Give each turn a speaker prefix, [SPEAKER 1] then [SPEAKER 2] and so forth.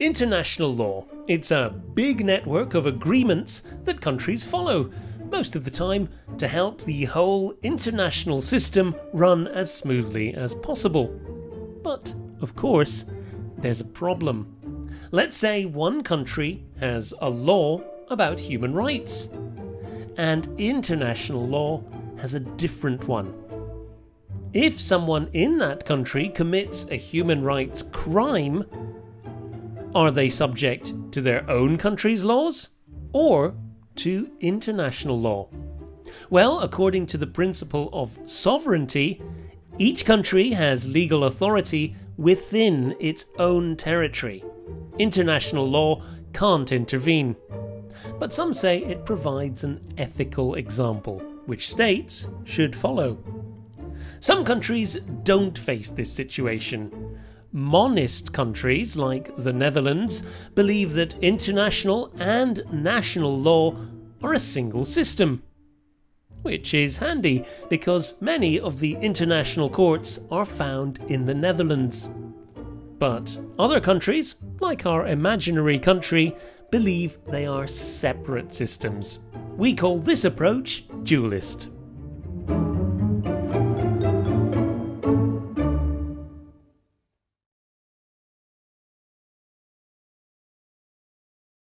[SPEAKER 1] International law. It's a big network of agreements that countries follow, most of the time to help the whole international system run as smoothly as possible. But, of course, there's a problem. Let's say one country has a law about human rights, and international law has a different one. If someone in that country commits a human rights crime, are they subject to their own country's laws or to international law? Well, according to the principle of sovereignty, each country has legal authority within its own territory. International law can't intervene. But some say it provides an ethical example, which states should follow. Some countries don't face this situation. Monist countries like the Netherlands believe that international and national law are a single system. Which is handy because many of the international courts are found in the Netherlands. But other countries, like our imaginary country, believe they are separate systems. We call this approach dualist.